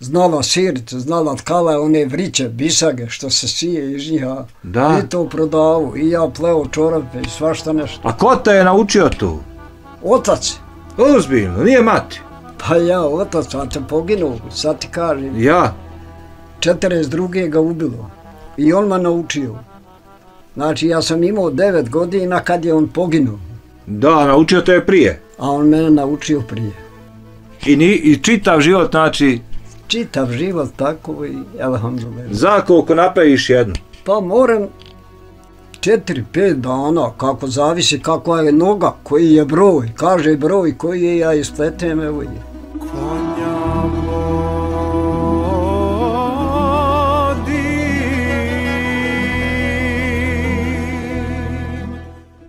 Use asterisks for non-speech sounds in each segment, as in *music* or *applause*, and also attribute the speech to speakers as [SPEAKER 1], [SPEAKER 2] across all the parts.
[SPEAKER 1] znala sirice, znala tkala one vriće, bisage što se sije iz njih, a
[SPEAKER 2] Da.
[SPEAKER 1] i to prodavu, i ja pleo čorape i svašta nešto.
[SPEAKER 2] A ko te je naučio tu?
[SPEAKER 1] Otac,
[SPEAKER 2] Ozbiljno, nije mati.
[SPEAKER 1] pa ja otac, a te poginuo, sad ti kažem,
[SPEAKER 2] Ja?
[SPEAKER 1] 42. ga ubilo i on me naučio. Znači ja sam imao 9 godina kad je on poginuo,
[SPEAKER 2] Da, naučio te je prije.
[SPEAKER 1] a on mene naučio prije.
[SPEAKER 2] I, ni, i čitav život, znači,
[SPEAKER 1] Čitav život tako i alhamdulillah.
[SPEAKER 2] za koliko napraviš jednu.
[SPEAKER 1] Pa moram 4-5 dana, kako zavisi kakva je noga, koji je broj, kaže broj koji je ja ispletem, evo je.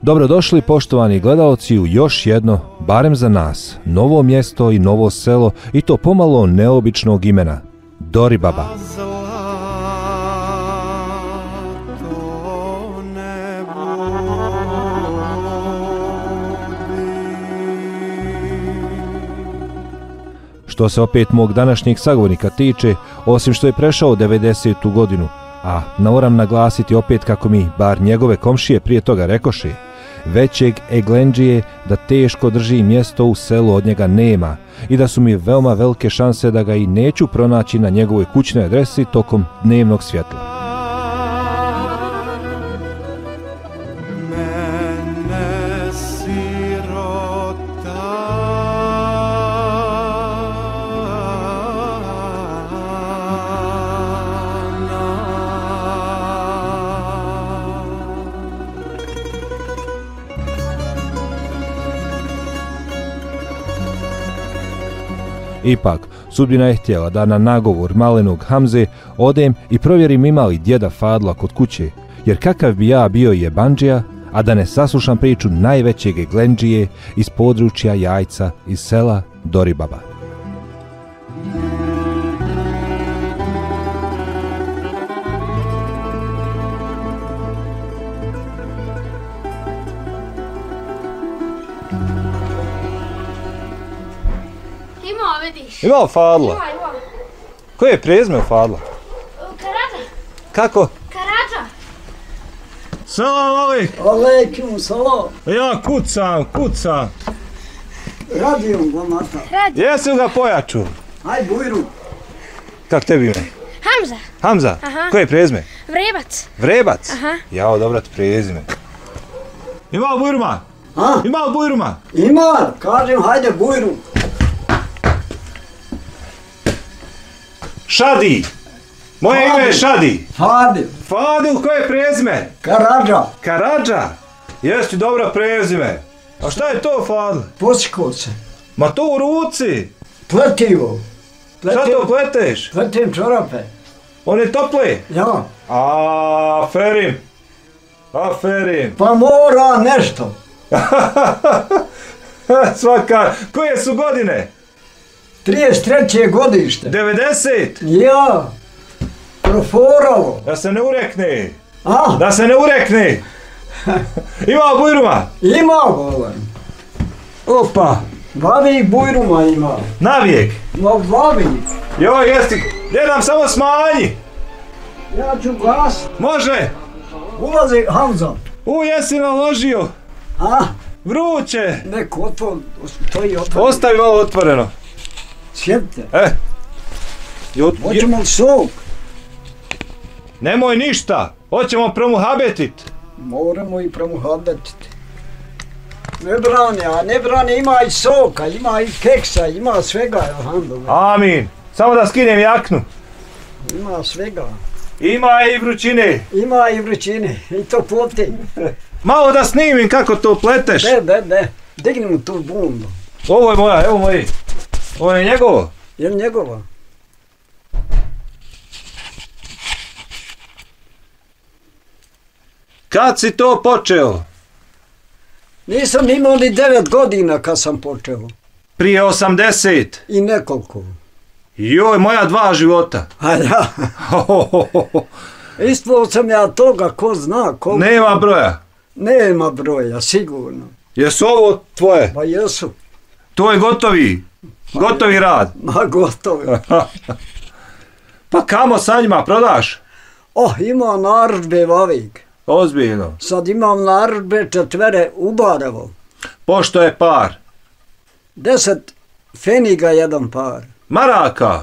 [SPEAKER 3] Dobrodošli poštovani gledaoci u još jedno, barem za nas, novo mjesto i novo selo i to pomalo neobičnog imena, Doribaba. Što se opet mog današnjeg sagovornika tiče, osim što je prešao 90. godinu, a moram naglasiti opet kako mi, bar njegove komšije prije toga rekoše, većeg Eglenđije da teško drži mjesto u selu od njega nema i da su mi veoma velike šanse da ga i neću pronaći na njegovoj kućnoj adresi tokom dnevnog svjetla. Ipak, sudbina je htjela da na nagovor malenog Hamze odem i provjerim ima li djeda Fadla kod kuće, jer kakav bi ja bio jebanđija, a da ne saslušam priču najvećeg Eglenđije iz područja jajca iz sela Doribaba.
[SPEAKER 4] Ima,
[SPEAKER 2] Fadla?
[SPEAKER 4] Ima, ima.
[SPEAKER 2] Koje je prezme Fadla?
[SPEAKER 4] Karadža,
[SPEAKER 2] Kako?
[SPEAKER 4] Karadža.
[SPEAKER 2] Salam alik.
[SPEAKER 1] Aleikum salam,
[SPEAKER 2] Ja kucam, kucam.
[SPEAKER 1] radijom gomata.
[SPEAKER 2] Jesu ga pojaču?
[SPEAKER 1] Aj bujru,
[SPEAKER 2] Kak tebi ime?
[SPEAKER 4] Hamza,
[SPEAKER 2] Hamza?
[SPEAKER 4] Aha.
[SPEAKER 2] Koje je prezme?
[SPEAKER 4] vrebac.
[SPEAKER 2] Vrebac?
[SPEAKER 4] Aha.
[SPEAKER 2] Jao, dobro ti prezime. Ima li bujruma?
[SPEAKER 1] a?
[SPEAKER 2] Ima li bujruma?
[SPEAKER 1] Ima, kažem hajde bujru.
[SPEAKER 2] Šadi! Moje ime je. Šadi.
[SPEAKER 1] Fadil,
[SPEAKER 2] Fadil, koje je prezime?
[SPEAKER 1] Karadža,
[SPEAKER 2] Karadža? Jesi dobro prezime. A šta je to Fadil?
[SPEAKER 1] posiko se,
[SPEAKER 2] Ma to u ruci.
[SPEAKER 1] pletivo.
[SPEAKER 2] Šta to pleteš?
[SPEAKER 1] Pletim čorape,
[SPEAKER 2] On je topli.
[SPEAKER 1] ja.
[SPEAKER 2] A, ferim. A, ferim.
[SPEAKER 1] Pa mora nešto. *laughs*
[SPEAKER 2] Svaka. Koje su godine?
[SPEAKER 1] 33. godište.
[SPEAKER 2] 90.
[SPEAKER 1] Ja, proforalo.
[SPEAKER 2] Da se ne urekne.
[SPEAKER 1] A,
[SPEAKER 2] Da se ne urekne. Ima bujruma.
[SPEAKER 1] ima govorim.
[SPEAKER 2] Opa.
[SPEAKER 1] Bavi bujruma ima.
[SPEAKER 2] Navijek.
[SPEAKER 1] Ma bavi.
[SPEAKER 2] Joj, jesti. Gdje nam samo smanji.
[SPEAKER 1] Ja ću gas.
[SPEAKER 2] Može.
[SPEAKER 1] Ulazi Hamza.
[SPEAKER 2] U, jesi naložio.
[SPEAKER 1] A,
[SPEAKER 2] Vruće.
[SPEAKER 1] neko otvor, stoji otvor.
[SPEAKER 2] Ostavi malo otvoreno.
[SPEAKER 1] Sjedite.
[SPEAKER 2] E. Je,
[SPEAKER 1] Hoćemo li sok?
[SPEAKER 2] nemoj ništa. Hoćemo promuhabetit.
[SPEAKER 1] Moramo i promuhabetiti. Ne brani, a ne brani, ima i soka, ima i keksa, ima svega.
[SPEAKER 2] Amin. Samo da skinem jaknu.
[SPEAKER 1] Ima svega.
[SPEAKER 2] Ima i vrućine.
[SPEAKER 1] Ima i vrućine, i to poti. *laughs*
[SPEAKER 2] Malo da snimim kako to pleteš.
[SPEAKER 1] De, de, de. Dignimo tu bundu.
[SPEAKER 2] Ovo je moja, evo moji. Ovo je njegovo.
[SPEAKER 1] Je li njegova?
[SPEAKER 2] Kad si to počeo?
[SPEAKER 1] Nisam imao ni devet godina kad sam počeo.
[SPEAKER 2] Prije 80.
[SPEAKER 1] I nekoliko.
[SPEAKER 2] Joj, moja dva života.
[SPEAKER 1] A ja, *laughs* isto sam ja toga, ko zna, ko...
[SPEAKER 2] Nema broja.
[SPEAKER 1] Nema broja, sigurno.
[SPEAKER 2] Jesu ovo tvoje?
[SPEAKER 1] Pa jesu.
[SPEAKER 2] To je gotovi. Gotovi rad. *laughs*
[SPEAKER 1] Ma gotovo.
[SPEAKER 2] Pa kamo sa njima prodaš?
[SPEAKER 1] Oh, ima narudžbe vavik.
[SPEAKER 2] Ozbiljno.
[SPEAKER 1] Sad imam narudžbe četvere u Baravu.
[SPEAKER 2] Pošto je par?
[SPEAKER 1] Deset feniga jedan par.
[SPEAKER 2] Maraka?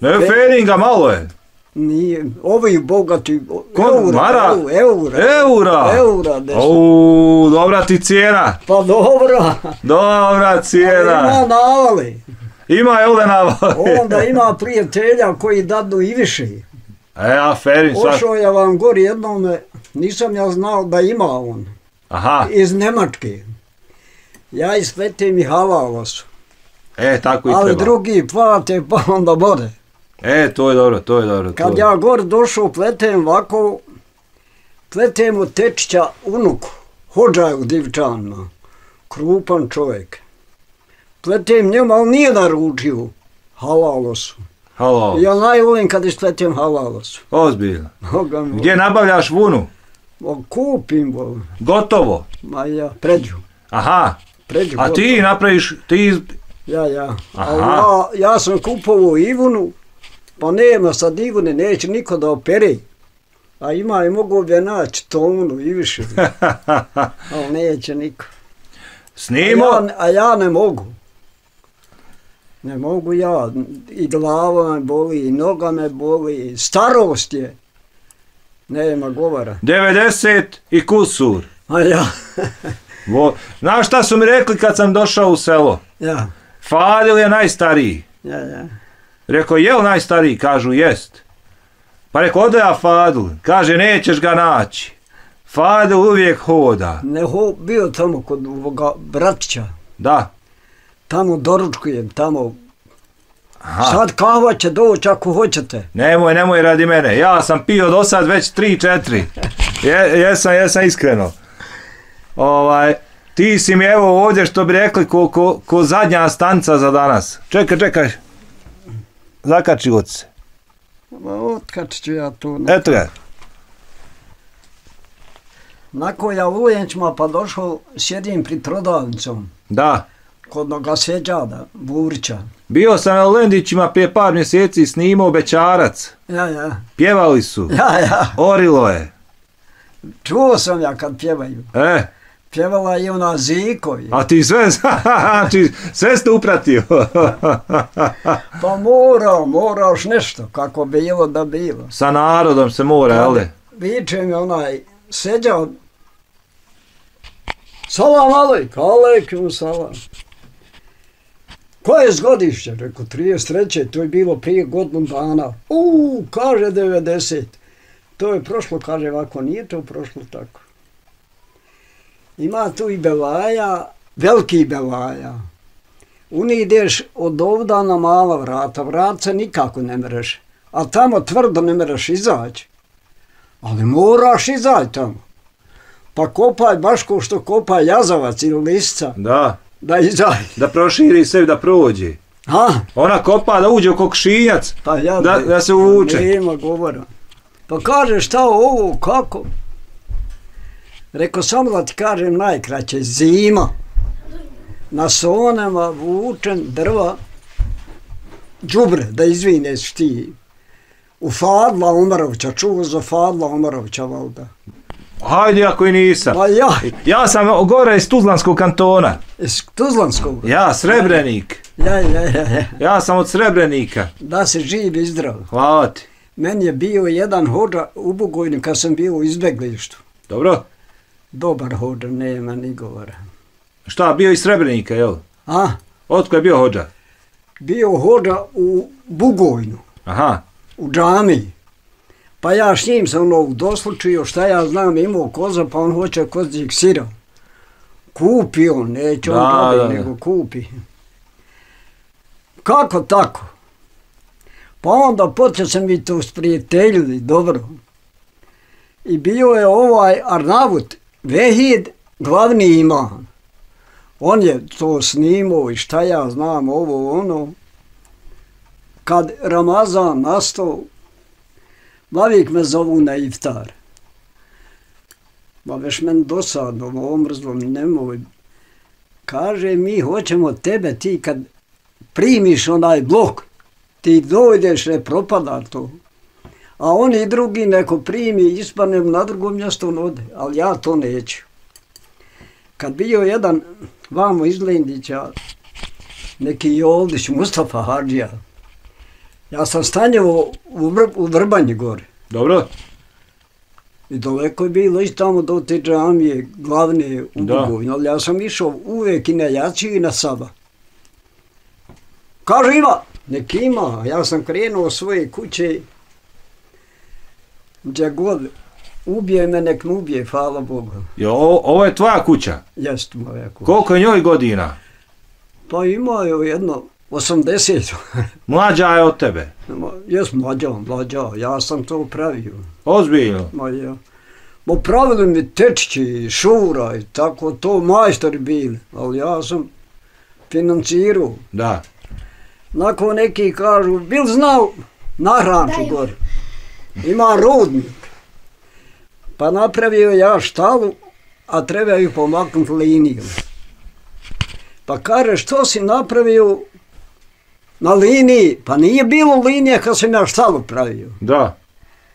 [SPEAKER 2] Ne,
[SPEAKER 1] Fe-
[SPEAKER 2] feninga malo je.
[SPEAKER 1] Nije, ovi bogati,
[SPEAKER 2] Ko-
[SPEAKER 1] eura,
[SPEAKER 2] Mara?
[SPEAKER 1] eu- eura,
[SPEAKER 2] Eura?
[SPEAKER 1] eura.
[SPEAKER 2] Au, dobra ti cijena.
[SPEAKER 1] Pa dobro,
[SPEAKER 2] Dobra
[SPEAKER 1] ima
[SPEAKER 2] cijena.
[SPEAKER 1] navali.
[SPEAKER 2] Ima je ovdje na
[SPEAKER 1] Onda ima prijatelja koji dadu i više.
[SPEAKER 2] E, a ferin svak.
[SPEAKER 1] Ošao ja vam gori jednome, nisam ja znao da ima on.
[SPEAKER 2] Aha,
[SPEAKER 1] Iz Nemačke. Ja ispletim i su.
[SPEAKER 2] e, tako i
[SPEAKER 1] Ali
[SPEAKER 2] treba.
[SPEAKER 1] drugi plate pa onda bode.
[SPEAKER 2] E, to je dobro, to je dobro. to
[SPEAKER 1] Kad
[SPEAKER 2] je-
[SPEAKER 1] ja gor došao pletem ovako, pletem od tečića unuku, hođa u divčanima, krupan čovjek. Pletem njemu, ali nije naručio, halalo su.
[SPEAKER 2] Halo,
[SPEAKER 1] Ja najvolim kad ispletem halalo su.
[SPEAKER 2] ozbiljno. Gdje nabavljaš vunu?
[SPEAKER 1] o, kupim, bo,
[SPEAKER 2] Gotovo.
[SPEAKER 1] ma ja, pređu,
[SPEAKER 2] Aha,
[SPEAKER 1] pređu.
[SPEAKER 2] a ti
[SPEAKER 1] gotovo.
[SPEAKER 2] napraviš, ti...
[SPEAKER 1] Ja, ja.
[SPEAKER 2] Aha.
[SPEAKER 1] ja, ja sam kupovao Ivunu, pa nema sad Ivune, neće niko da opere. A ima i mogu bi naći tonu i više. *laughs* Ali neće niko. A
[SPEAKER 2] Snimo,
[SPEAKER 1] ja, a ja ne mogu. Ne mogu ja. I glava me boli, i noga me boli, starost je. Nema govora.
[SPEAKER 2] 90 i kusur.
[SPEAKER 1] A ja, *laughs*
[SPEAKER 2] Vo, znaš šta su mi rekli kad sam došao u selo?
[SPEAKER 1] ja,
[SPEAKER 2] Fadil je najstariji.
[SPEAKER 1] ja, ja.
[SPEAKER 2] Rekao, jel najstariji? Kažu, jest. Pa rekao, ode ja Fadil. Kaže, nećeš ga naći. Fadil uvijek hoda.
[SPEAKER 1] Ne ho, bio tamo kod ovoga bratića.
[SPEAKER 2] Da.
[SPEAKER 1] Tamo doručkujem, tamo
[SPEAKER 2] Aha.
[SPEAKER 1] Sad kahva će doći ako hoćete.
[SPEAKER 2] Nemoj, nemoj radi mene. Ja sam pio do sad već 3-4. Je, jesam, jesam iskreno. Ovaj, ti si mi evo ovdje što bi rekli ko, ko, ko zadnja stanca za danas. Čekaj, čekaj. Zakači od se.
[SPEAKER 1] Ma otkad ću ja tu?
[SPEAKER 2] Eto ga.
[SPEAKER 1] Nakon ja u Lenčima pa došao, sjedim pri trodavnicom,
[SPEAKER 2] Da.
[SPEAKER 1] kod noga seđada, Burića.
[SPEAKER 2] Bio sam na Lendićima prije par mjeseci snimao Bećarac.
[SPEAKER 1] Ja, ja,
[SPEAKER 2] Pjevali su.
[SPEAKER 1] ja, ja,
[SPEAKER 2] Orilo je.
[SPEAKER 1] čuo sam ja kad pjevaju.
[SPEAKER 2] E,
[SPEAKER 1] Pjevala je ona Ziko.
[SPEAKER 2] a ti sve, znači, *laughs* sve ste upratio. *laughs*
[SPEAKER 1] Pa mora, moraš nešto, kako bilo da bilo.
[SPEAKER 2] Sa narodom se mora, jel?
[SPEAKER 1] Viče mi onaj seđao. Salam alejk, alejkum salam. Koje je zgodišće? Rekao, 33. To je bilo prije godinu dana. U, kaže 90. To je prošlo, kaže ovako, nije to prošlo tako. Ima tu i belaja, veliki belaja. U njih ideš od ovda na mala vrata, vrat se nikako ne mereš. A tamo tvrdo ne mereš izaći. Ali moraš izaći tamo. Pa kopaj baš ko što kopa jazavac ili lisca,
[SPEAKER 2] Da,
[SPEAKER 1] da izađe.
[SPEAKER 2] da proširi sebi, da prođe.
[SPEAKER 1] Ha,
[SPEAKER 2] Ona kopa da uđe u kokšinjac.
[SPEAKER 1] pa ja
[SPEAKER 2] Da- da se uvuče.
[SPEAKER 1] Nema govora. Pa kaže šta ovo, kako? Rekao samo da ti kažem najkraće, zima. Na sonama vučen drva, džubre, da izvineš ti. U Fadla Omarovića, čuo za Fadla Omarovića valda.
[SPEAKER 2] Hajde ako i nisam.
[SPEAKER 1] Pa ja,
[SPEAKER 2] Ja sam gore iz Tuzlanskog kantona.
[SPEAKER 1] iz Tuzlanskog.
[SPEAKER 2] Ja, Srebrenik.
[SPEAKER 1] Ja, ja, ja, ja.
[SPEAKER 2] Ja sam od Srebrenika.
[SPEAKER 1] Da se živ i zdrav.
[SPEAKER 2] Hvala ti.
[SPEAKER 1] Meni je bio jedan hođa u Bugojnu kad sam bio u izbeglištu.
[SPEAKER 2] Dobro?
[SPEAKER 1] Dobar hođa, nema ni govora.
[SPEAKER 2] Šta, bio iz Srebrenika, jel?
[SPEAKER 1] A,
[SPEAKER 2] Otko je bio hođa?
[SPEAKER 1] bio hođa u Bugojnu,
[SPEAKER 2] Aha.
[SPEAKER 1] u džamiji. Pa ja s njim sam ono doslučio šta ja znam, imao koza, pa on hoće kozđeg sira. Kupi on, neće on
[SPEAKER 2] Da, da, da.
[SPEAKER 1] nego kupi. Kako tako? Pa onda počeo sam mi to sprijateljili, dobro. I bio je ovaj Arnavut, Vehid, glavni imam. On je to snimao i šta ja znam, ovo ono. Kad Ramazan nastao, Uvijek me zovu na iftar. Ma već meni dosadno, omrzlo mi nemoj. Kaže, mi hoćemo tebe ti kad primiš onaj blok, Ti dojdeš, ne propada to. A oni drugi neko primi, ispanem na drugo mjesto on ode, ali ja to neću. Kad bio jedan vamo iz Lindića, neki Joldić, Mustafa Hadžija, ja sam stanjao u, Vr, u Vrbanji gore.
[SPEAKER 2] Dobro?
[SPEAKER 1] I daleko je bilo i tamo do te džamije, glavne u
[SPEAKER 2] Da.
[SPEAKER 1] Bugovini, ali ja sam išao uvijek i na Jaci i na Saba. Kaže ima, nek ima, ja sam krenuo svoje kuće, gdje god ubije me, nek me ubije, hvala Bogu.
[SPEAKER 2] Jo, o- ovo je tvoja kuća.
[SPEAKER 1] Jest moja kuća.
[SPEAKER 2] Koliko je njoj godina?
[SPEAKER 1] Pa ima je jedno 80. *laughs*
[SPEAKER 2] Mlađa je od tebe.
[SPEAKER 1] Jes mlađa, mlađa, ja sam to pravio.
[SPEAKER 2] Ozbiljno.
[SPEAKER 1] Ma ja. Ma pravili mi tečići, šura i tako to majstori bili, ali ja sam financirao.
[SPEAKER 2] Da.
[SPEAKER 1] Nakon neki kažu, bil znao na hranču
[SPEAKER 4] Daj.
[SPEAKER 1] gore. Ima rudnik. Pa napravio ja štalu, a trebaju pomaknuti liniju. Pa kaže, što si napravio na liniji? Pa nije bilo linije kad sam ja štalu pravio.
[SPEAKER 2] Da.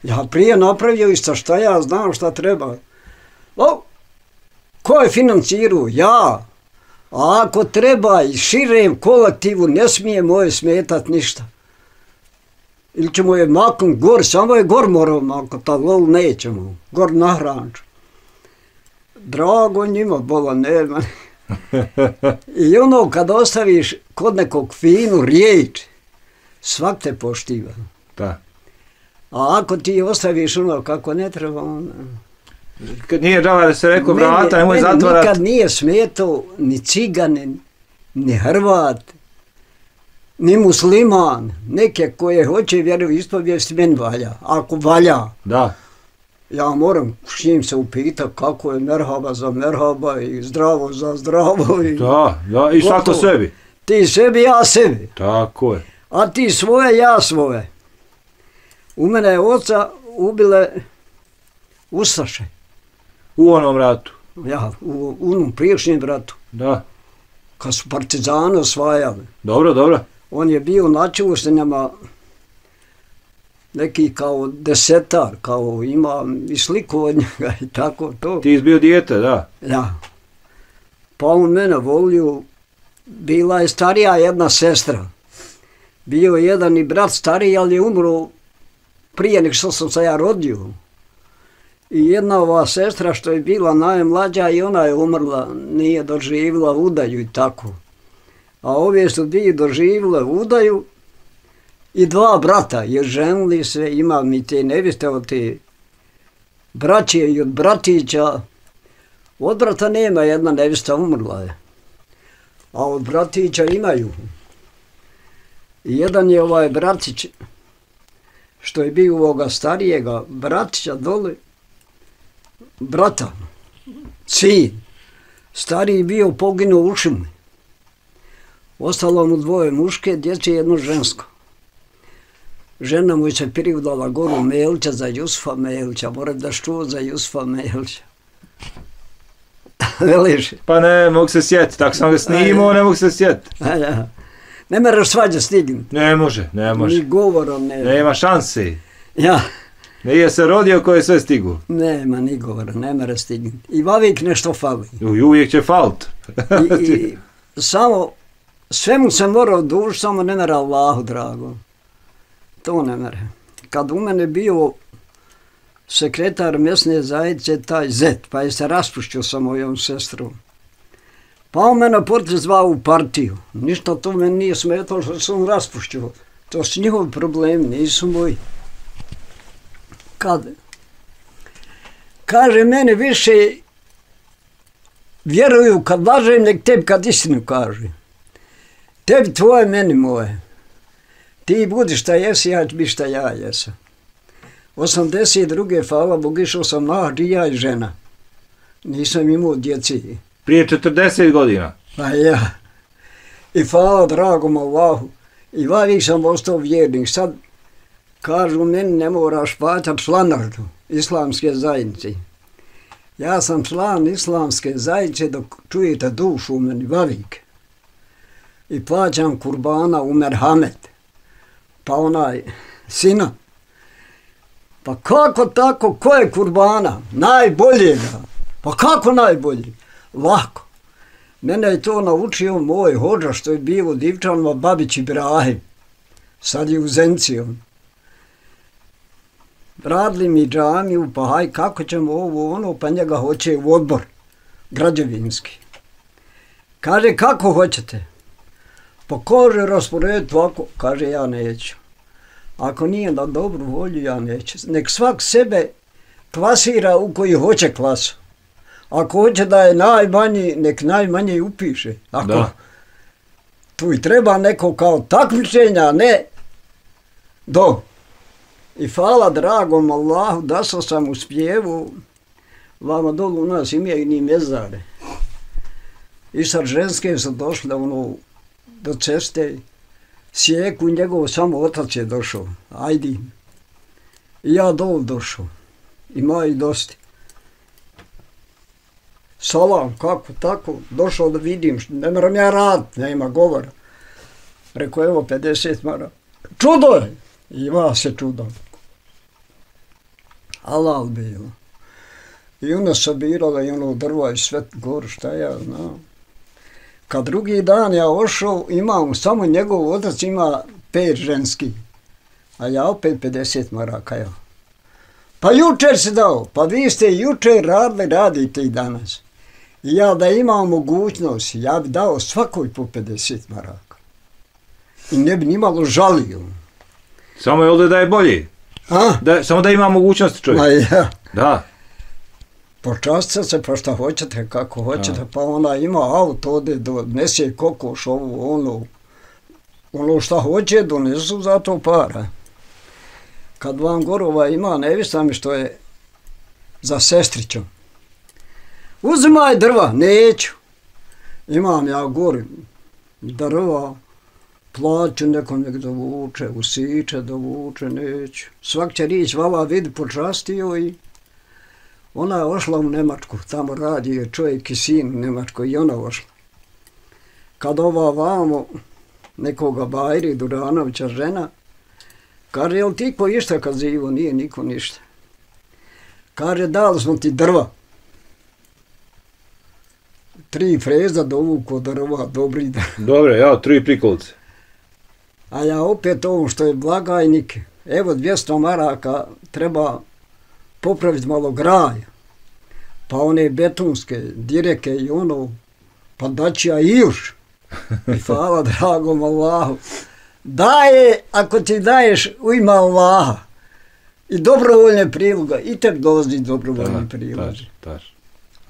[SPEAKER 1] Ja prije napravio isto šta ja znam šta treba. O, ko je financirao? Ja. A ako treba i širem kolektivu, ne smije moje smetat ništa. Ili ćemo je maknut gor, samo je gor morao maknut, a lol nećemo. Gor na hranču. Drago njima, bola nema. *laughs* I ono kad ostaviš kod nekog finu riječ, svak te poštiva.
[SPEAKER 2] Da.
[SPEAKER 1] A ako ti ostaviš ono kako ne treba, onda...
[SPEAKER 2] Kad nije džava da se rekao vrata, nemoj
[SPEAKER 1] meni
[SPEAKER 2] zatvarat.
[SPEAKER 1] nikad nije smetao ni ciganin, ni Hrvat, ni musliman. Neke koje hoće vjeru ispovijesti, meni valja. Ako valja,
[SPEAKER 2] Da.
[SPEAKER 1] ja moram s njim se upitati kako je merhaba za merhaba i zdravo za zdravo. I
[SPEAKER 2] Da, da. I svako sebi.
[SPEAKER 1] Ti sebi, ja sebi.
[SPEAKER 2] Tako je.
[SPEAKER 1] A ti svoje, ja svoje. U mene je oca ubile Ustaše.
[SPEAKER 2] U onom ratu.
[SPEAKER 1] Ja, u, u onom priješnjem ratu.
[SPEAKER 2] Da.
[SPEAKER 1] kad su partizani osvajali.
[SPEAKER 2] Dobro, dobro.
[SPEAKER 1] On je bio na Čušnjama neki kao desetar, kao ima i sliku od njega i tako to.
[SPEAKER 2] Ti bio dijete, da.
[SPEAKER 1] Ja. Pa on mene volio, bila je starija jedna sestra. Bio je jedan i brat stariji, ali je umro prije nek što sam se ja rodio. I jedna ova sestra što je bila najmlađa i ona je umrla, nije doživjela udaju i tako. A ove su dvije doživjele udaju i dva brata, jer ženili se, ima mi te neviste od te braće i od bratića. Od brata nema, jedna nevista umrla je. A od bratića imaju. Jedan je ovaj bratić, što je bio ovoga starijega bratića dole, brata, sin, stariji bio poginuo u šumi. Ostalo mu dvoje muške, djece i jedno žensko. Žena mu se privdala goru Melča za Jusfa Melča, moram da što za Jusfa Melča. *laughs* Veliš,
[SPEAKER 2] Pa ne mogu se sjetiti, tako sam ga snimao, ne mogu se sjetiti.
[SPEAKER 1] a ja. Ne meraš svađa stignuti.
[SPEAKER 2] Ne može, ne
[SPEAKER 1] Ni
[SPEAKER 2] može.
[SPEAKER 1] govorom ne.
[SPEAKER 2] Nema šansi.
[SPEAKER 1] Ja,
[SPEAKER 2] Nije se rodio koji je sve stigu.
[SPEAKER 1] nema ni govora, ne mera stignuti. I vavik nešto fali.
[SPEAKER 2] I uvijek će falt.
[SPEAKER 1] I, i *laughs* samo, svemu se mora duž, samo ne mera Allahu drago. To ne mere. Kad u mene bio sekretar mjesne zajednice, taj Zet, pa je se raspuštio sa mojom sestrom. Pa on mene potre zvao u partiju. Ništa to meni nije smetalo što sam raspuštio. To su njihovi problemi, nisu moji. Kad? Kaže mene više vjeruju kad lažem, nek tebi kad istinu kaže. Tebi tvoje, meni moje. Ti budi šta jesi, ja ću biti šta ja jesam. 82. hvala Bog, išao sam na i ja i žena. Nisam imao djeci.
[SPEAKER 2] Prije 40 godina.
[SPEAKER 1] Pa ja. I hvala dragom Allahu. I vavik sam ostao vjernik. Sad kažu meni ne moraš plaćati članartu islamske zajednice. Ja sam član islamske zajednice dok čujete dušu u meni vavik. I plaćam kurbana u merhamet. pa onaj sina. Pa kako tako, ko je kurbana? Najboljega. Pa kako najbolji? Lako. Mene je to naučio moj hođa što je bio Divčanima, Babić Ibrahim. Sad je u Zenci on. Radili mi džamiju, pa haj kako ćemo ovo ono, pa njega hoće u odbor građevinski. Kaže, kako hoćete? Pa kaže, rasporediti ovako. Kaže, ja neću. Ako nije na dobru volju, ja neću. Nek svak sebe klasira u koji hoće klasu. Ako hoće da je najmanji, nek najmanje i upiše. Ako,
[SPEAKER 2] Da.
[SPEAKER 1] Tu i treba neko kao takmičenja, ne do. I hvala dragom Allahu da sam u spjevu, vama dolu u nas imaju ni mezare. I sad ženske su došle ono, do ceste, sjeku njegov samo otac je došao, ajdi. I ja dol došao, ima i dosti. Salam, kako, tako, došao da vidim, ne moram ja rad, nema govora. Rekao, evo 50 mara. Čudo je! I vas je čudo. Halal bilo. I ona sabirala i ono drvo i sve gore, šta ja znam. Kad drugi dan ja ošao, imam samo njegov otac ima pet ženski, a ja opet 50 maraka, ja. Pa jučer si dao, pa vi ste jučer radili, radite i danas. I ja da imam mogućnost, ja bi dao svakoj po 50 maraka. I ne bi nimalo žalio.
[SPEAKER 2] Samo je ovdje da je bolji.
[SPEAKER 1] A?
[SPEAKER 2] Da, samo da ima mogućnosti čovjek.
[SPEAKER 1] Ma ja.
[SPEAKER 2] Da.
[SPEAKER 1] Počastite se pa šta hoćete, kako hoćete, pa ona ima auto, ode, donese kokoš, ovu, ono, ono šta hoće, donesu za to para. Kad vam gorova ima, nevista mi što je za sestrićom. Uzimaj drva, neću. Imam ja gori drva, plaću nekom nek dovuče, usiče, dovuče, neću. Svak će rić, vala vidi počastio i ona je ošla u Nemačku, tamo radi je čovjek i sin u Nemačkoj i ona ošla. Kad ova vamo nekoga Bajri Duranovića žena, kaže, jel ti ko išta kad zivo? Nije niko ništa. Kaže, dali smo ti drva. Tri freza dovuko drva, dobri drva. *laughs*
[SPEAKER 2] Dobre, ja, tri prikolice.
[SPEAKER 1] A ja opet ovo što je blagajnik, evo 200 maraka treba popraviti malo graj, pa one betonske direke i ono, pa daći ja i još. I hvala dragom Allahu. Daje, ako ti daješ u ime Allaha i dobrovoljne priloga, i tebi dolazi dobrovoljni prilozi.
[SPEAKER 2] taž.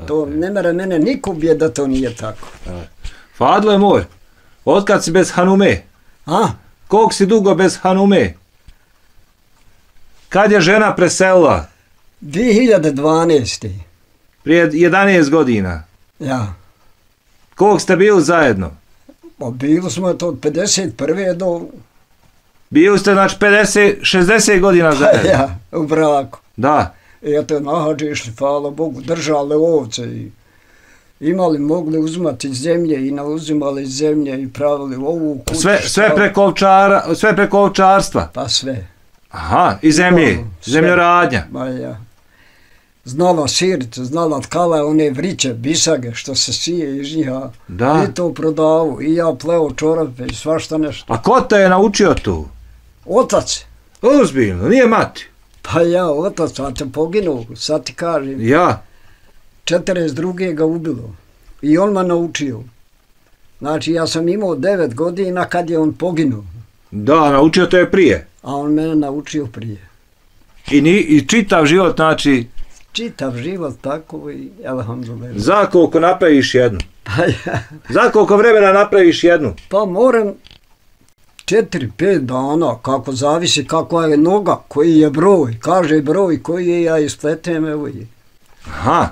[SPEAKER 1] To ne mere mene niko bije da to nije tako.
[SPEAKER 2] Fadlo je moj, otkad si bez Hanume?
[SPEAKER 1] A?
[SPEAKER 2] Koliko si dugo bez Hanume? Kad je žena preselila?
[SPEAKER 1] 2012.
[SPEAKER 2] Prije 11 godina.
[SPEAKER 1] Ja.
[SPEAKER 2] Koliko ste bili zajedno?
[SPEAKER 1] Pa bili smo to od 51. do
[SPEAKER 2] Bili ste znači 50, 60 godina *laughs* zajedno.
[SPEAKER 1] ja, u braku.
[SPEAKER 2] Da.
[SPEAKER 1] I eto, nahađiš, hvala Bogu, držali ovce i imali, mogli uzmati zemlje i nauzimali zemlje i pravili ovu kuću.
[SPEAKER 2] Sve, sve, preko ovčara, sve preko ovčarstva.
[SPEAKER 1] Pa sve.
[SPEAKER 2] Aha, i zemlje, zemljoradnja.
[SPEAKER 1] Ma ja. Znala sirit, znala tkala one vriće, bisage, što se sije iz njih, a
[SPEAKER 2] Da.
[SPEAKER 1] i to prodavu, i ja pleo čorape i svašta nešto.
[SPEAKER 2] A ko te je naučio tu?
[SPEAKER 1] Otac,
[SPEAKER 2] Ozbiljno, nije mati.
[SPEAKER 1] pa ja, otac, a te poginuo, sad ti kažem.
[SPEAKER 2] Ja.
[SPEAKER 1] 42. ga ubilo. I on me naučio. Znači, ja sam imao 9 godina kad je on poginuo,
[SPEAKER 2] Da, naučio te je prije.
[SPEAKER 1] a on mene naučio prije.
[SPEAKER 2] I, ni, i čitav život, znači,
[SPEAKER 1] Čitav život tako i alhamdulillah.
[SPEAKER 2] za koliko napraviš jednu.
[SPEAKER 1] Pa, ja,
[SPEAKER 2] Za koliko vremena napraviš jednu.
[SPEAKER 1] pa moram 4-5 dana, kako zavisi kakva je noga, koji je broj, kaže broj koji je, ja ispletem, evo je.
[SPEAKER 2] Aha,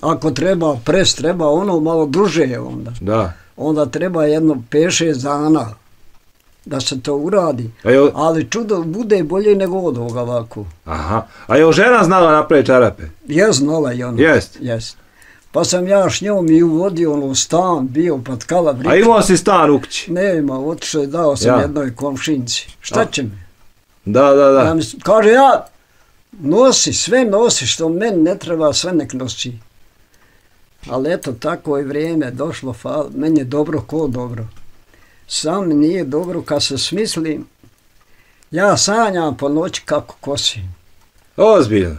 [SPEAKER 1] Ako treba pres, treba ono malo duže onda.
[SPEAKER 2] da.
[SPEAKER 1] Onda treba jedno 5-6 dana da se to uradi.
[SPEAKER 2] A je,
[SPEAKER 1] Ali čudo bude bolje nego od ovoga ovako.
[SPEAKER 2] aha, a je žena znala napraviti čarape?
[SPEAKER 1] Je znala i ona.
[SPEAKER 2] Jest.
[SPEAKER 1] Jest. Pa sam ja s njom i uvodio ono stan, bio pod
[SPEAKER 2] A
[SPEAKER 1] Kalabričom.
[SPEAKER 2] imao si stan u kući?
[SPEAKER 1] Nema, otišao je dao sam
[SPEAKER 2] Ja.
[SPEAKER 1] jednoj komšinci. Šta
[SPEAKER 2] A.
[SPEAKER 1] će mi?
[SPEAKER 2] Da, da,
[SPEAKER 1] Ja
[SPEAKER 2] da.
[SPEAKER 1] mislim, kaže ja, nosi, sve nosi što meni ne treba, sve nek nosi. Ali eto, tako je vrijeme došlo, fal, meni je dobro ko dobro. Sam nije dobro kad se smislim, ja sanjam po noći kako kosim.
[SPEAKER 2] Ozbiljno.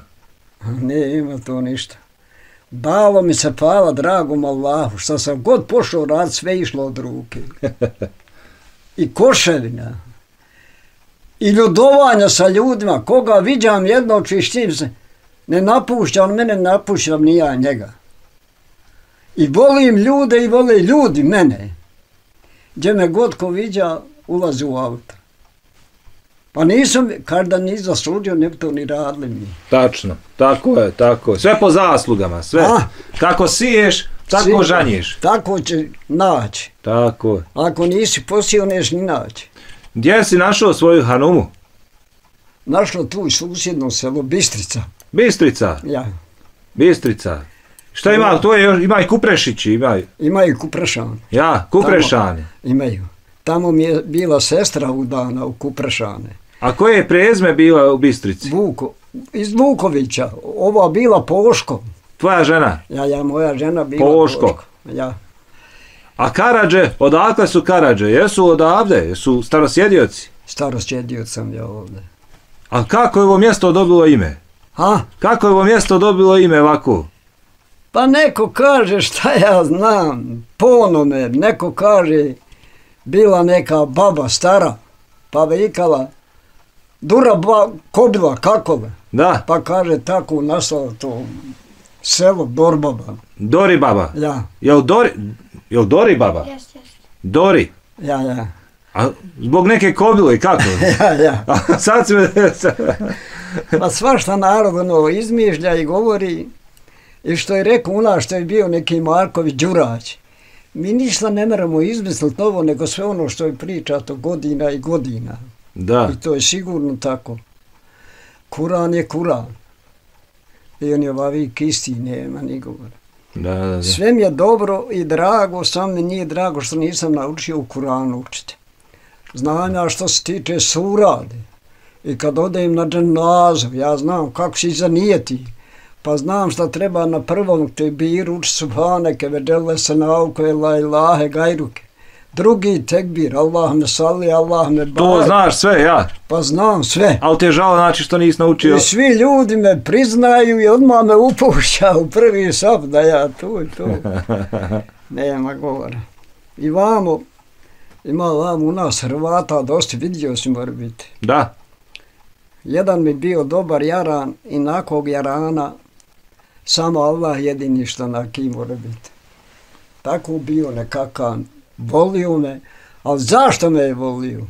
[SPEAKER 1] Ne ima to ništa. Balo mi se pala dragom Allahu, što sam god pošao rad, sve išlo od ruke. *laughs* I koševina. I ljudovanja sa ljudima. Koga viđam jedno čišćim se, ne napušća, on mene ne napušća, ni ja njega. I volim ljude i vole ljudi mene. Gdje me god ko viđa, ulazi u auto. Pa nisam, kad da ni zaslužio, ne bi to ni radili mi.
[SPEAKER 2] Tačno. Tako je, tako je. Sve po zaslugama, sve.
[SPEAKER 1] A.
[SPEAKER 2] Kako siješ, tako
[SPEAKER 1] Sigurno.
[SPEAKER 2] žanjiš.
[SPEAKER 1] Tako će naći.
[SPEAKER 2] Tako je.
[SPEAKER 1] Ako nisi posio, neš ni naći.
[SPEAKER 2] Gdje si našao svoju hanumu?
[SPEAKER 1] Našlo tu i susjedno selo Bistrica.
[SPEAKER 2] Bistrica.
[SPEAKER 1] Ja.
[SPEAKER 2] Bistrica. Šta ima? To je, još- ima i kuprešići, ima. i-
[SPEAKER 1] Imaju kuprešan.
[SPEAKER 2] Ja, kuprešani.
[SPEAKER 1] Imaju. Tamo mi je bila sestra udana u Kuprešane.
[SPEAKER 2] A koje je prezme bila u Bistrici?
[SPEAKER 1] Vuko, iz Vukovića. Ova bila Poško.
[SPEAKER 2] Tvoja žena.
[SPEAKER 1] Ja, ja, moja žena bila
[SPEAKER 2] Poško.
[SPEAKER 1] Ja.
[SPEAKER 2] A Karadže, odakle su Karadže? Jesu odavde? Jesu starosjedioci?
[SPEAKER 1] Starosjedio sam ja ovdje.
[SPEAKER 2] A kako je ovo mjesto dobilo ime?
[SPEAKER 1] A?
[SPEAKER 2] Kako je ovo mjesto dobilo ime ovako?
[SPEAKER 1] Pa neko kaže šta ja znam, po onome, neko kaže bila neka baba stara, pa vikala, dura ba, kobila, kako li?
[SPEAKER 2] Da,
[SPEAKER 1] Pa kaže tako nastalo to selo Dorbaba.
[SPEAKER 2] Dori baba.
[SPEAKER 1] Ja,
[SPEAKER 2] Jel Dori, jel Dori baba?
[SPEAKER 4] Jest, jest.
[SPEAKER 2] Dori.
[SPEAKER 1] ja, ja,
[SPEAKER 2] A zbog neke kobile, kako? *laughs*
[SPEAKER 1] ja, ja.
[SPEAKER 2] A sad se...
[SPEAKER 1] Pa svašta narod ono izmišlja i govori i što je rekao u nas što je bio neki Marković Đurać. Mi ništa ne moramo izmisliti novo, nego sve ono što je pričato godina i godina.
[SPEAKER 2] Da,
[SPEAKER 1] I to je sigurno tako. Kuran je Kuran. I on je ovavik isti, nema ni govora.
[SPEAKER 2] da, da, da.
[SPEAKER 1] Sve mi je dobro i drago, samo mi nije drago što nisam naučio u Kuranu učiti. Znam ja što se tiče surade. I kad odem na dženazu, ja znam kako se zanijeti. Pa znam šta treba na prvom tekbir učiti subhaneke, vedele se nauke, la ilahe, gajruke. Drugi tekbir, Allah me sali, Allah me
[SPEAKER 2] To
[SPEAKER 1] barak.
[SPEAKER 2] znaš sve, ja.
[SPEAKER 1] Pa znam sve.
[SPEAKER 2] Ali te je žao znači što nisi naučio.
[SPEAKER 1] I svi ljudi me priznaju i odmah me upušća u prvi sap da ja tu i tu. *laughs* Nema govora. I vamo, ima vamo u nas Hrvata dosta, vidio si mora biti.
[SPEAKER 2] Da,
[SPEAKER 1] Jedan mi bio dobar jaran i nakog jarana samo Allah jedini što na kim mora biti. Tako bio nekakav, volio me, ali zašto me je volio?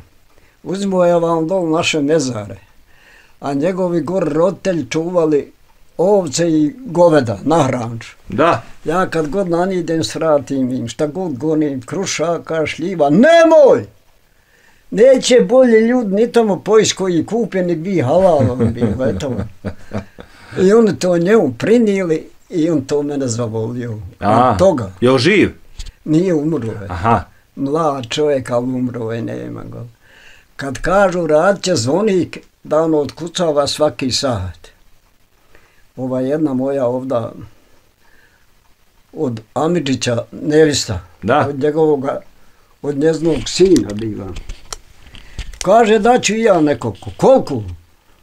[SPEAKER 1] Uzmo je vam dol naše mezare, a njegovi gor roditelji čuvali ovce i goveda na hranču.
[SPEAKER 2] da.
[SPEAKER 1] Ja kad god nanidem svratim im, šta god gonim, krušaka, šljiva, nemoj! Neće bolje ljud ni tamo koji kupe, ni bi halalom bilo, eto. *laughs* I oni to njemu prinijeli i on to mene zavolio.
[SPEAKER 2] A,
[SPEAKER 1] Od toga.
[SPEAKER 2] Jel živ?
[SPEAKER 1] Nije umro.
[SPEAKER 2] Aha.
[SPEAKER 1] Mlad čovjek, ali umro je, nema ga. Kad kažu radit će zvonik, da ono otkucava svaki sat. Ova jedna moja ovda od Amidžića nevista,
[SPEAKER 2] Da.
[SPEAKER 1] od njegovoga, od njeznog sina bila. Kaže da ću i ja nekoliko. Koliko?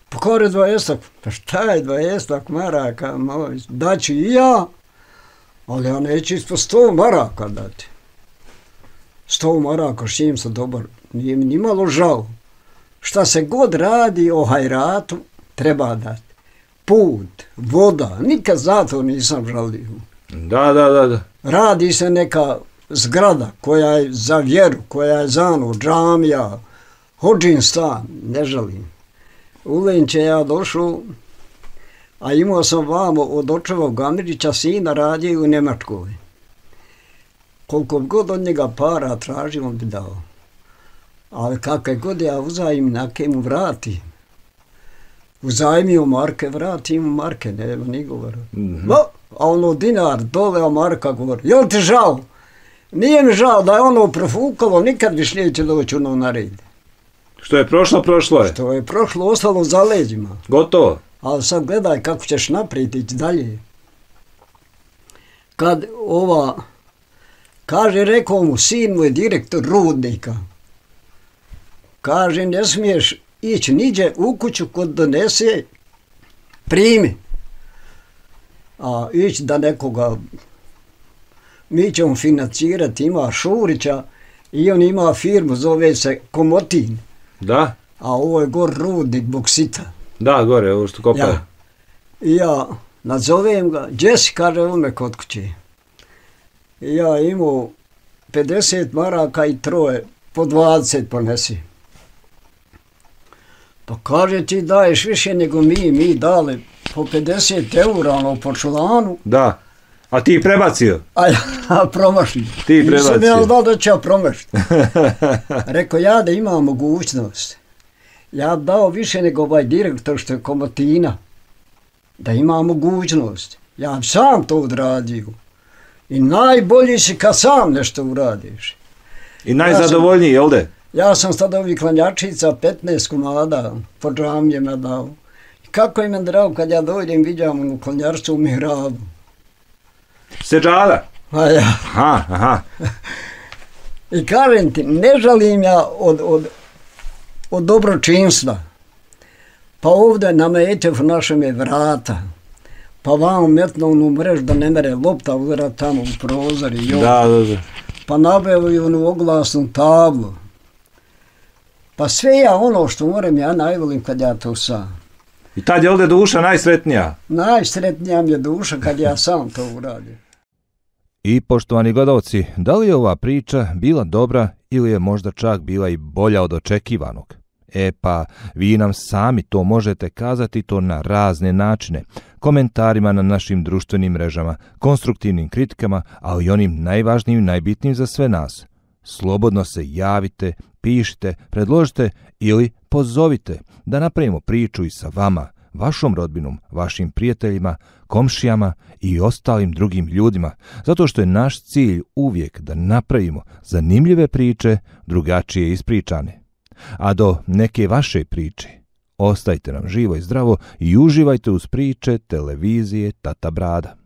[SPEAKER 1] Pa kaže 20. Pa šta je 20 maraka? moj? Da ću i ja, ali ja neću ispod 100 maraka dati. 100 maraka, s čim sam dobar, nije mi nimalo žao. Šta se god radi o hajratu, treba dati. Put, voda, nikad zato nisam žalio.
[SPEAKER 2] Da, da, da, da.
[SPEAKER 1] Radi se neka zgrada koja je za vjeru, koja je za ono, džamija, hođin stan, ne žalim. U Lenče ja došao, a imao sam vamo od očeva Gamirića sina radio u Njemačkoj. Koliko god od njega para tražim, on bi dao. Ali kakve god ja uzajim, nake mu vratim. Uzajmio marke, vratim mu marke, nema ni govora.
[SPEAKER 2] Mhm.
[SPEAKER 1] No, A ono dinar dole, a Marka govori, jel ti žao? Nije mi žao da je ono profukalo, nikad više neće doći ono na red.
[SPEAKER 5] Što je prošlo, prošlo je.
[SPEAKER 1] To je prošlo, ostalo za leđima.
[SPEAKER 5] Gotovo.
[SPEAKER 1] Ali sad gledaj kako ćeš naprijed ići dalje. Kad ova, kaže, rekao mu, sin mu je direktor rudnika. Kaže, ne smiješ ići niđe u kuću kod donese, primi. A ići da nekoga, mi ćemo financirati, ima Šurića i on ima firmu, zove se Komotin.
[SPEAKER 5] Da?
[SPEAKER 1] A ovo je gor rudnik boksita.
[SPEAKER 5] Da, gore, ovo što kopaju.
[SPEAKER 1] Ja. I ja nazovem ga, gdje si, kaže on me kod kuće. I ja imao 50 maraka i troje, po 20 ponesi. Pa kaže ti daješ više nego mi, mi dali po 50 eura ono po članu,
[SPEAKER 5] Da. A ti prebacio?
[SPEAKER 1] a ja *laughs* promašim.
[SPEAKER 5] Ti
[SPEAKER 1] Nisam
[SPEAKER 5] prebacio.
[SPEAKER 1] ja znao da ću ja promašiti. *laughs* Rekao ja da imam mogućnost. Ja dao više nego ovaj direktor što je komotina. Da ima mogućnost. Ja sam to odradio. I najbolji si kad sam nešto uradiš.
[SPEAKER 5] I najzadovoljniji, jel de?
[SPEAKER 1] Ja sam sad ovih klanjačica 15 komada po džamijama dao. Kako im je drago kad ja dođem viđam onu klanjarcu u mihrabu.
[SPEAKER 5] Seđada.
[SPEAKER 1] A ja.
[SPEAKER 5] Aha, aha. *laughs*
[SPEAKER 1] I kažem ti, ne žalim ja od, od, od dobročinstva. Pa ovdje na metev našem je vrata. Pa vam metno onu mrež da ne mere lopta udara tamo u prozor i ovo.
[SPEAKER 5] Da, da, da.
[SPEAKER 1] Pa nabavili onu oglasnu tablu. Pa sve ja ono što moram, ja najvolim kad ja to sam.
[SPEAKER 5] I tad je ovdje duša najsretnija.
[SPEAKER 1] Najsretnija mi je duša kad ja sam to uradim.
[SPEAKER 2] I poštovani gledalci, da li je ova priča bila dobra ili je možda čak bila i bolja od očekivanog? E pa, vi nam sami to možete kazati to na razne načine, komentarima na našim društvenim mrežama, konstruktivnim kritikama, ali i onim najvažnijim i najbitnijim za sve nas. Slobodno se javite, pišite, predložite ili pozovite da napravimo priču i sa vama, vašom rodbinom, vašim prijateljima, komšijama i ostalim drugim ljudima, zato što je naš cilj uvijek da napravimo zanimljive priče, drugačije ispričane. A do neke vaše priče, ostajte nam živo i zdravo i uživajte uz priče televizije Tata Brada.